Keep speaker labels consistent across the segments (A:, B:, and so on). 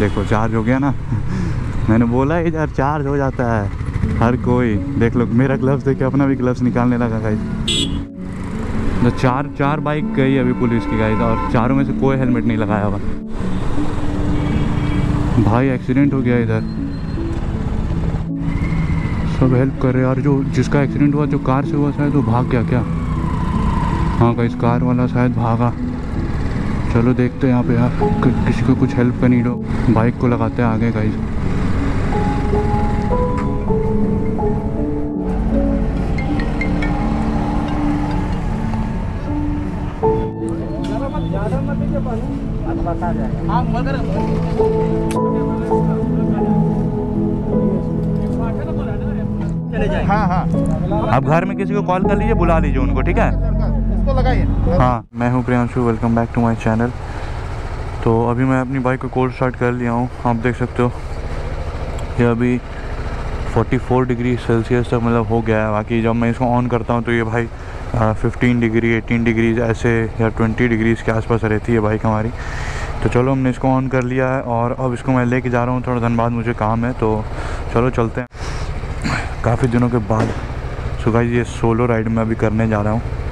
A: देखो चार्ज हो गया ना। मैंने बोला यार चार्ज हो जाता है। हर कोई, देख लो, मेरा ग्लव्स देख अपना भी ग्लव्स निकालने लगा गाइस तो चार चार बाइक गई अभी पुलिस की गाइस और चारों में से कोई हेलमेट नहीं लगाया हुआ। भाई एक्सीडेंट हो गया इधर। सब हेल्प कर रहे और जो, जिसका एक्सीडेंट हुआ, जो कार से हुआ, शायद वो भाग गया क्या? हाँ गाइस कार वाला शायद भागा। चलो देखते हैं यहाँ पे यार किसी को कुछ हेल्प का नीड हो। बाइक को लगाते हैं आगे गाइस
B: हाँ हाँ
A: आप घर में किसी को कॉल कर लीजिए बुला लीजिए उनको ठीक है?
B: लगाइए।
A: हाँ मैं हूँ Priyanshu welcome back to my channel तो अभी मैं अपनी बाइक को कोल्ड स्टार्ट कर लिया हूँ आप देख सकते हो। ये अभी 44 डिग्री सेल्सियस तक मतलब हो गया है। बाकी जब मैं इसको ऑन करता हूँ तो ये भाई आ, 15 डिग्री 18 डिग्री ऐसे या 20 डिग्रीज के आसपास रहती है बाइक हमारी। तो चलो हमने इसको ऑन कर लिया है और अब इसको मैं लेके जा रहा हूँ। थोड़ा दिन बाद मुझे काम है तो चलो चलते हैं। काफ़ी दिनों के बाद सो गाइस ये सोलो राइड में अभी करने जा रहा हूँ।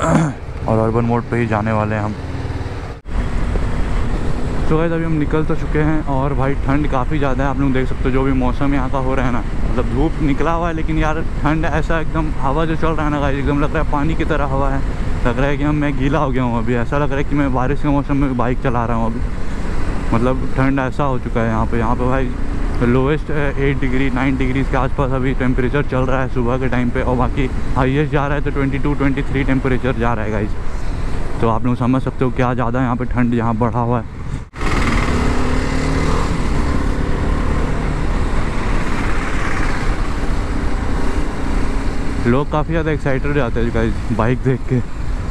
A: और अर्बन मोड पे ही जाने वाले हैं हम। तो गाइस अभी हम निकल तो चुके हैं और भाई ठंड काफ़ी ज़्यादा है। आप लोग देख सकते हो, जो भी मौसम यहाँ का हो रहा है ना मतलब धूप निकला हुआ है, लेकिन यार ठंड ऐसा एकदम हवा जो चल रहा है ना गाइस एकदम लग रहा है पानी की तरह हवा है। लग रहा है कि हम, मैं गीला हो गया हूँ अभी। ऐसा लग रहा है कि मैं बारिश के मौसम में बाइक चला रहा हूँ अभी। मतलब ठंड ऐसा हो चुका है यहाँ पे। यहाँ पे भाई lowest eight degree nine degrees के आसपास अभी टेम्परेचर चल रहा है सुबह के टाइम पे और बाकी हाईएस्ट जा रहा है तो twenty two twenty three temperature जा रहा है गाइस तो आप लोग समझ सकते हो क्या ज़्यादा यहाँ पे ठंड यहाँ बढ़ा हुआ है. लोग काफ़ी ज़्यादा एक्साइटेड जाते हैं गाइस बाइक देख के.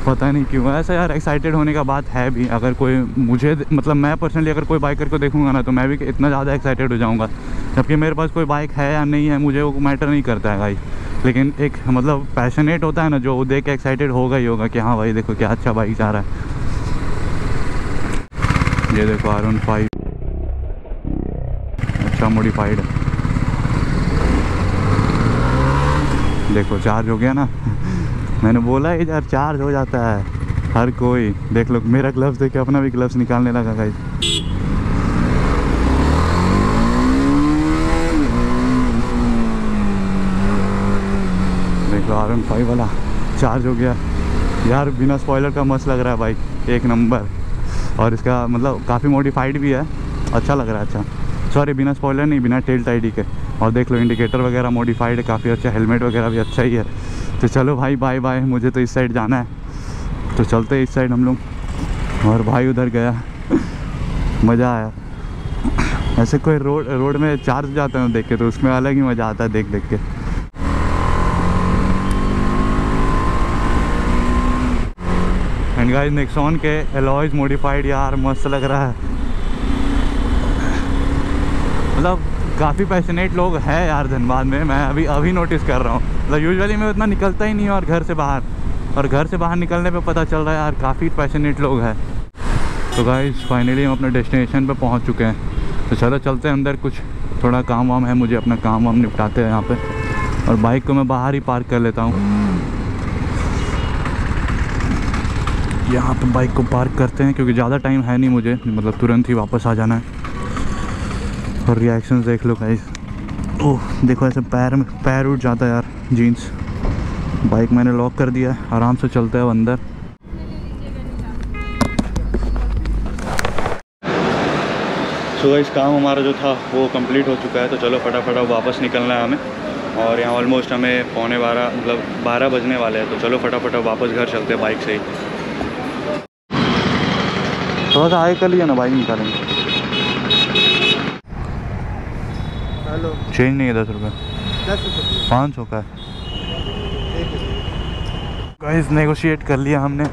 A: पता नहीं क्यों, ऐसा यार एक्साइटेड होने का बात है भी। अगर कोई मुझे मतलब मैं पर्सनली अगर कोई बाइकर को देखूँगा ना तो मैं भी इतना ज़्यादा एक्साइटेड हो जाऊँगा। जबकि मेरे पास कोई बाइक है या नहीं है, मुझे वो मैटर नहीं करता है भाई। लेकिन एक मतलब पैशनेट होता है ना, जो देख के एक्साइटेड होगा ही होगा कि हाँ भाई, देखो क्या अच्छा बाइक जा रहा है। ये देखो आर वन फाइव अच्छा मोडिफाइड है देखो चार्ज हो गया ना। मैंने बोला यार चार्ज हो जाता है। हर कोई, देख लो, मेरा ग्लव्स देख के अपना भी ग्लव्स निकालने लगा गाइस देख लो आर एन फाइव वाला चार्ज हो गया। यार, बिना स्पॉइलर का मस्त लग रहा है बाइक एक नंबर और इसका मतलब काफ़ी मॉडिफाइड भी है। अच्छा लग रहा है अच्छा। सॉरी बिना स्पॉइलर नहीं, बिना टेल टाइडी के। और देख लो इंडिकेटर वगैरह मॉडिफाइड है, काफ़ी अच्छा हेलमेट वगैरह भी अच्छा ही है। तो चलो भाई बाय बाय मुझे तो इस साइड जाना है। तो चलते इस साइड हम लोग। और भाई उधर गया। मज़ा आया। ऐसे कोई रोड रोड में चार्ज जाते हैं देख के तो उसमें अलग ही मज़ा आता है देख देख के। एंड गाइस नेक्सॉन के एलॉयज मॉडिफाइड यार, मस्त लग रहा है मतलब काफ़ी पैशनेट लोग हैं यार धनबाद में, मैं अभी अभी नोटिस कर रहा हूँ। मतलब यूजुअली मैं उतना निकलता ही नहीं हूँ और घर से बाहर। और घर से बाहर निकलने पे पता चल रहा है यार, काफ़ी पैशनेट लोग हैं। तो गाइस फाइनली हम अपने डेस्टिनेशन पे पहुँच चुके हैं। तो चलो चलते हैं अंदर, कुछ थोड़ा काम वाम है मुझे, अपना काम वाम निपटाते हैं यहाँ पर और बाइक को मैं बाहर ही पार्क कर लेता हूँ। यहाँ पे बाइक को पार्क करते हैं, क्योंकि ज़्यादा टाइम है नहीं मुझे मतलब तुरंत ही वापस आ जाना है। और रिएक्शंस देख लो गाइस ओह देखो ऐसे पैर में पैर उठ जाता है यार जीन्स बाइक मैंने लॉक कर दिया है आराम से चलते हैं अंदर। सो so, इस काम हमारा जो था वो कंप्लीट हो चुका है तो चलो फटाफट अब वापस निकलना है हमें। और यहाँ ऑलमोस्ट हमें पौने बारह मतलब बारह बजने वाले हैं तो चलो फटाफट अब वापस घर चलते हैं बाइक से ही। थोड़ा सा आगे कर लिया ना बाइक निकालेंगे।
B: हेलो।
A: चेंज नहीं है दस रुपये
B: दस रुपये
A: पाँच सौ का गाइस नेगोशिएट कर लिया हमने।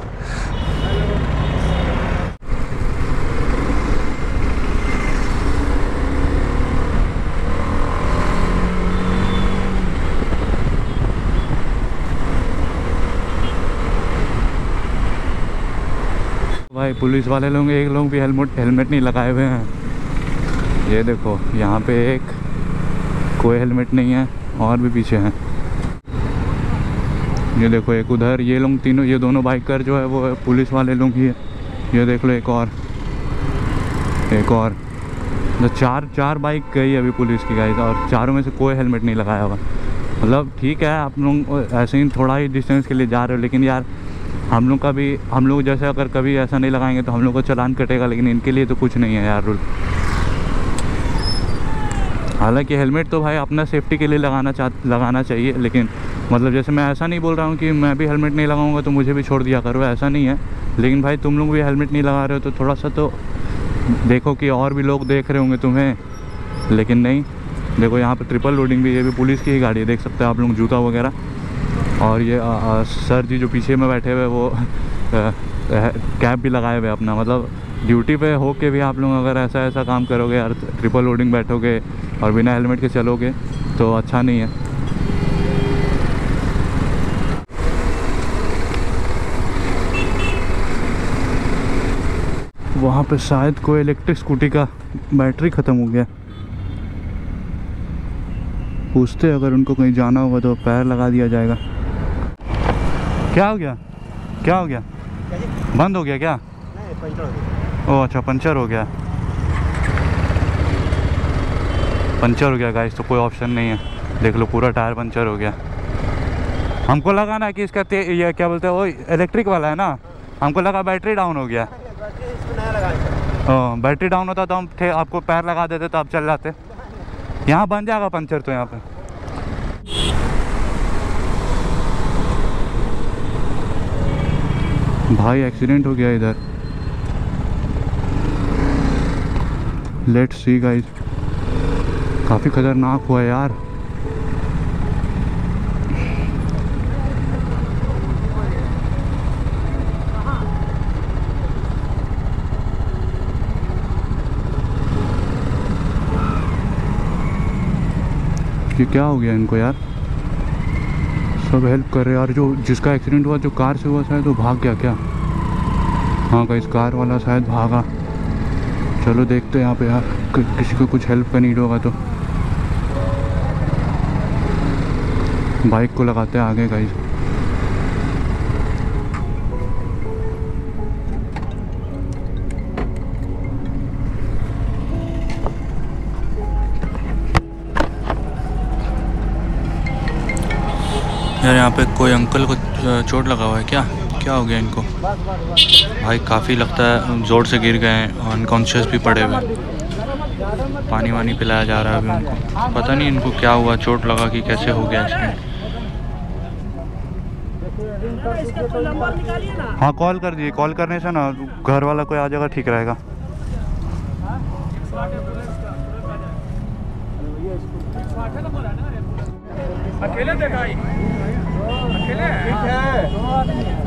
A: भाई पुलिस वाले लोग एक लोग भी हेलमेट हेलमेट नहीं लगाए हुए हैं। ये देखो यहाँ पे एक कोई हेलमेट नहीं है और भी पीछे हैं। ये देखो एक उधर ये लोग तीनों ये दोनों बाइकर जो है वो है, पुलिस वाले लोग ही है। ये देख लो एक और एक और। तो चार चार बाइक गई अभी पुलिस की गाइस और चारों में से कोई हेलमेट नहीं लगाया हुआ। मतलब ठीक है आप लोग ऐसे ही थोड़ा ही डिस्टेंस के लिए जा रहे हो लेकिन यार हम लोग का भी हम लोग जैसे अगर कभी ऐसा नहीं लगाएँगे तो हम लोग को चलान कटेगा लेकिन इनके लिए तो कुछ नहीं है यार रूल हालाँकि हेलमेट तो भाई अपना सेफ्टी के लिए लगाना चाह, लगाना चाहिए, लेकिन मतलब जैसे मैं ऐसा नहीं बोल रहा हूँ कि मैं भी हेलमेट नहीं लगाऊँगा तो मुझे भी छोड़ दिया करो, ऐसा नहीं है। लेकिन भाई तुम लोग भी हेलमेट नहीं लगा रहे हो तो थोड़ा सा तो देखो कि और भी लोग देख रहे होंगे तुम्हें। लेकिन नहीं, देखो यहाँ पर ट्रिपल लोडिंग भी ये भी पुलिस की ही गाड़ी है, देख सकते हो आप लोग जूता वगैरह। और ये सर जी जो पीछे में बैठे हुए वो कैब भी लगाए हुए अपना मतलब ड्यूटी पे हो के भी आप लोग अगर ऐसा ऐसा काम करोगे यार ट्रिपल लोडिंग बैठोगे और बिना हेलमेट के चलोगे तो अच्छा नहीं है। वहाँ पे शायद कोई इलेक्ट्रिक स्कूटी का बैटरी ख़त्म हो गया। पूछते अगर उनको कहीं जाना होगा तो पैर लगा दिया जाएगा। क्या हो गया? क्या हो गया? बंद हो गया क्या?
B: नहीं पंचर हो गया
A: ओ अच्छा पंचर हो गया। पंचर हो गया गाइस तो कोई ऑप्शन नहीं है। देख लो पूरा टायर पंचर हो गया। हमको लगा ना कि इसका ते ये क्या बोलते हैं वो इलेक्ट्रिक वाला है ना? हमको लगा बैटरी डाउन हो गया। हाँ, बैटरी डाउन होता तो हम थे आपको पैर लगा देते तो आप चल जाते। यहाँ बन जाएगा पंचर तो यहाँ पे। भाई एक्सीडेंट हो गया इधर। लेट्स सी गाइस काफ़ी खतरनाक हुआ है यार। ये क्या हो गया इनको यार? सब हेल्प कर रहे यार जो, जिसका एक्सीडेंट हुआ, जो कार से हुआ, शायद वो भाग गया क्या? हाँ इस कार वाला शायद भागा। चलो देखते हैं यहाँ पे कि, किसी को कुछ हेल्प का नीड होगा तो। बाइक को लगाते हैं आगे गाइस यार यहाँ पे कोई अंकल को चोट लगा हुआ है क्या? क्या हो गया इनको? भाई काफ़ी लगता है ज़ोर से गिर गए हैं और अनकॉन्शियस भी पड़े हुए पानी वानी पिलाया जा रहा है अभी उनको। पता नहीं इनको क्या हुआ चोट लगा कि कैसे हो गया एक्सीडेंट हाँ कॉल कर दिए। कॉल करने से ना घर वाला कोई आ जाएगा ठीक रहेगा।
C: अकेले देखा अकेले
B: ठीक है।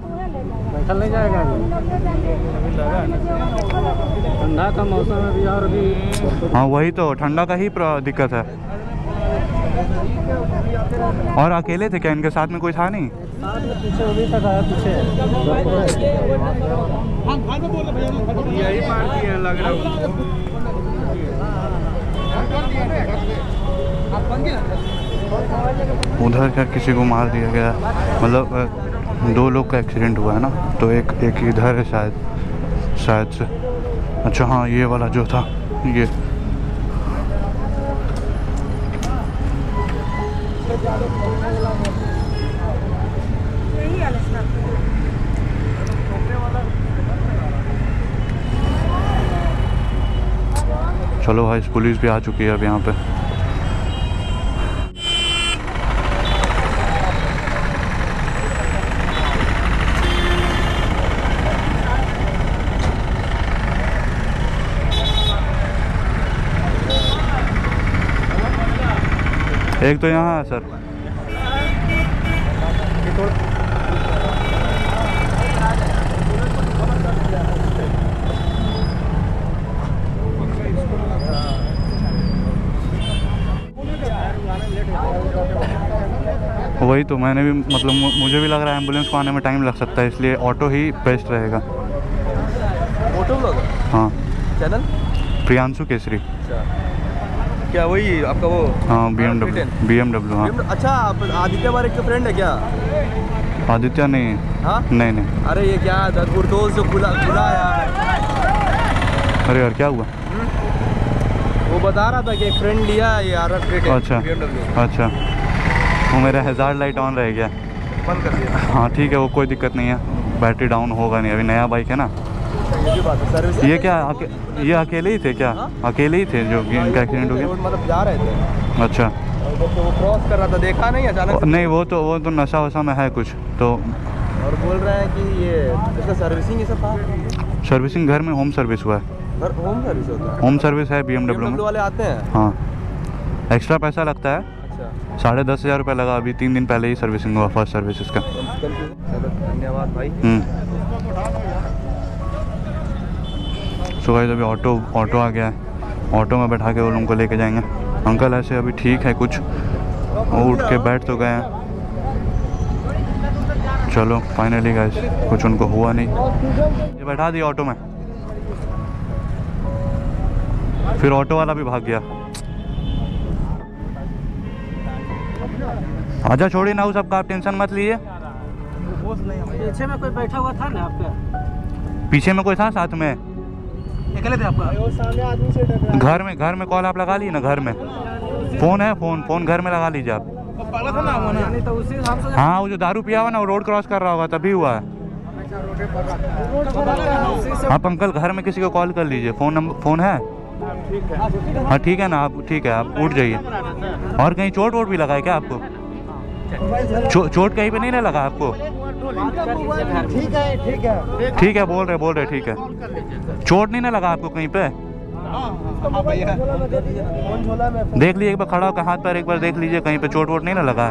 B: बैठल नहीं जाएगा अभी ठंडा का मौसम है और भी।
A: हाँ वही तो ठंडा का ही दिक्कत है। और अकेले थे क्या? इनके साथ में कोई था नहीं?
B: साथ पीछे वो भी तक पीछे।
C: यही मार दिए लग रहा
A: उधर क्या किसी को मार दिया गया? मतलब दो लोग का एक्सीडेंट हुआ है ना? तो एक एक इधर है शायद शायद से। अच्छा हाँ ये वाला जो था, ये। चलो भाई, पुलिस भी आ चुकी है अब यहाँ पे। एक तो यहाँ है सर। वही तो मैंने भी मतलब मुझे भी लग रहा है एंबुलेंस को आने में टाइम लग सकता है इसलिए ऑटो ही बेस्ट रहेगा।
D: ऑटो
A: हाँ।
D: चैनल?
A: प्रियांशु केसरी।
D: अच्छा। क्या वही आपका वो?
A: हाँ B M W B M W हाँ।
D: अच्छा आप आदित्य बारे का फ्रेंड है क्या?
A: आदित्य नहीं। है। नहीं नहीं।
D: अरे ये क्या था गुरदोज जो खुला खुला है
A: अरे यार क्या हुआ?
D: वो बता रहा था कि एक फ्रेंड लिया ये आर
A: अच्छा। अच्छा। वो मेरा हज़ार लाइट ऑन रह गया।
D: बंद कर दिया।
A: हाँ ठीक है वो कोई दिक्कत नहीं है। बैटरी डाउन होगा नहीं। अभी नया बाइक है ना।
D: ये
A: क्या अके, ये अकेले ही थे क्या?
D: हाँ?
A: अकेले ही थे जो कि इनका एक्सीडेंट हो गया?
D: मतलब जा रहे थे।
A: अच्छा।
D: तो वो क्रॉस कर रहा था देखा नहीं अचानक
A: नहीं वो तो वो तो नशा वशा में है कुछ तो
D: और बोल रहे हैं कि ये इसका सर्विसिंग ये सब था?
A: सर्विसिंग घर में होम सर्विस हुआ है।
D: घर होम सर्विस होता है?
A: होम सर्विस है बी में।
D: वाले आते हैं?
A: हाँ। एक्स्ट्रा पैसा लगता है।
D: अच्छा।
A: साढ़े दस हज़ार रुपये लगा अभी तीन दिन पहले ही सर्विसिंग हुआ फ़र्स्ट सर्विस इसका।
D: धन्यवाद भाई।
A: हम्म। सो गाइस अभी ऑटो ऑटो आ गया है ऑटो में बैठा के वो लोगों को लेके जाएँगे। अंकल ऐसे अभी ठीक है कुछ? वो उठ के बैठ तो गए हैं। चलो फाइनली गाइस कुछ उनको हुआ नहीं। ये बैठा दिया ऑटो में। फिर ऑटो वाला भी भाग गया। आजा छोड़िए ना वो सबका आप टेंशन मत लीजिए।
B: पीछे में कोई बैठा हुआ था ना आपका?
A: पीछे में कोई था साथ में?
B: अकेले थे आपका?
A: घर में घर में कॉल आप लगा लीजिए ना घर में? फ़ोन है फ़ोन फ़ोन घर में लगा लीजिए आप।
B: तो उसी हिसाब से
A: हाँ वो जो दारू पिया हुआ ना वो रोड क्रॉस कर रहा होगा तभी हुआ है। आप अंकल घर में किसी को कॉल कर लीजिए। फ़ोन नंबर फ़ोन है? हाँ ठीक है ना आप ठीक है आप उठ जाइए। और कहीं चोट वोट भी लगा है क्या आपको? चो, चोट कहीं पे नहीं ना लगा आपको?
B: ठीक है ठीक है
A: ठीक है बोल रहे बोल रहे, ठीक है। चोट नहीं ना लगा आपको कहीं पे? देख लीजिए, एक बार खड़ा होकर हाथ पैर एक बार देख लीजिए, कहीं पे चोट वोट नहीं ना लगा।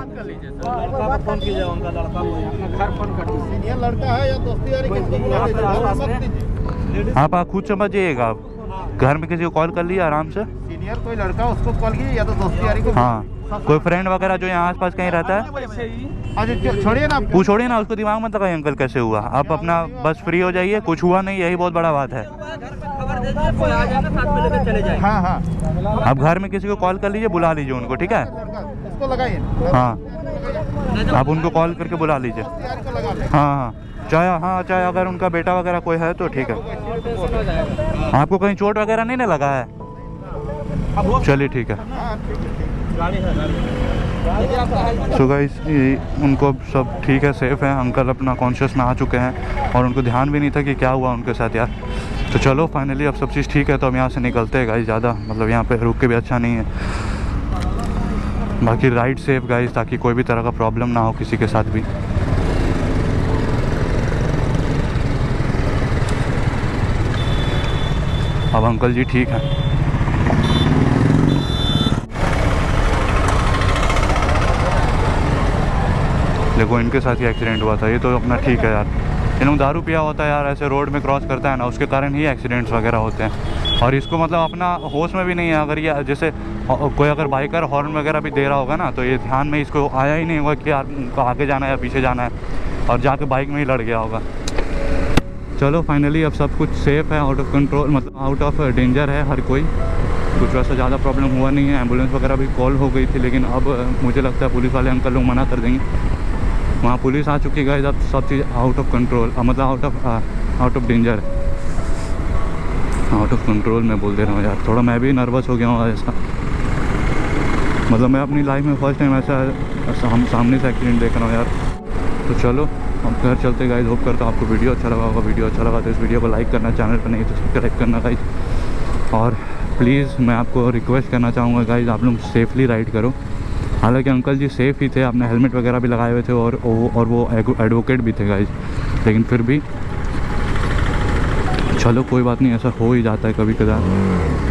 A: आप खुद समझिएगा आप। घर में किसी को कॉल कर लीजिए आराम से?
C: सीनियर कोई लड़का उसको कॉल कीजिए या तो दोस्ती यारी को
A: हाँ। कोई फ्रेंड वगैरह जो यहाँ आसपास कहीं रहता है?
C: छोड़िए ना
A: वो छोड़िए ना उसको दिमाग मत लगाइए अंकल कैसे हुआ? आप अपना बस फ्री हो जाइए कुछ हुआ नहीं यही बहुत बड़ा बात है।
C: हाँ हाँ।
A: आप घर में किसी को कॉल कर लीजिए बुला लीजिए उनको ठीक है? हाँ। आप उनको कॉल करके बुला लीजिए। हाँ हाँ। चाहे हाँ चाहे अगर उनका बेटा वगैरह कोई है तो ठीक है। आपको कहीं चोट वगैरह नहीं ना लगा है? चलिए, ठीक है। सो गाइस उनको सब ठीक है सेफ़ है। अंकल अपना कॉन्शियस में आ चुके हैं और उनको ध्यान भी नहीं था कि क्या हुआ उनके साथ यार। तो चलो फाइनली अब सब चीज़ ठीक है तो हम यहाँ से निकलते हैं गाइस ज़्यादा। मतलब यहाँ पे रुक के भी अच्छा नहीं है। बाकी राइड सेफ़ गाइस ताकि कोई भी तरह का प्रॉब्लम ना हो किसी के साथ भी। अब अंकल जी ठीक हैं। देखो, इनके साथ ही एक्सीडेंट हुआ था। ये तो अपना ठीक है यार। इन लोग दारू पिया होता है यार, ऐसे रोड में क्रॉस करता है ना, उसके कारण ही एक्सीडेंट्स वगैरह होते हैं। और इसको मतलब अपना होश में भी नहीं है। अगर ये, जैसे कोई अगर बाइकर हॉर्न वगैरह भी दे रहा होगा ना तो ये ध्यान में इसको आया ही नहीं होगा कि यार आगे जाना है या पीछे जाना है। और जाके बाइक में ही लड़ गया होगा। चलो फाइनली अब सब कुछ सेफ़ है आउट ऑफ़ कंट्रोल मतलब आउट ऑफ़ डेंजर है हर कोई। कुछ वैसा ज़्यादा प्रॉब्लम हुआ नहीं है एंबुलेंस वगैरह भी कॉल हो गई थी, लेकिन अब मुझे लगता है पुलिस वाले अंकल लोग मना कर देंगे। वहाँ पुलिस आ चुकी है अब सब चीज़ आउट ऑफ़ कंट्रोल मतलब out of out of danger out of control मैं बोल दे रहा हूँ यार, थोड़ा मैं भी नर्वस हो गया हूँ ऐसा मतलब मैं अपनी लाइफ में फ़र्स्ट टाइम ऐसा ऐसा हम सामने से एक्सीडेंट देख रहा हूँ यार। तो चलो हम घर चलते गाइज़ होप करता हूँ आपको वीडियो अच्छा लगा होगा। वीडियो अच्छा लगा तो इस वीडियो को लाइक करना चैनल पर नहीं तो सब्सक्राइब करना गाइज़ और प्लीज़ मैं आपको रिक्वेस्ट करना चाहूँगा गाइज़ आप लोग सेफली राइड करो। हालाँकि अंकल जी सेफ़ ही थे, आपने हेलमेट वगैरह भी लगाए हुए थे और वो और वो एडवोकेट भी थे गाइज़ लेकिन फिर भी, चलो कोई बात नहीं, ऐसा हो ही जाता है कभी कदार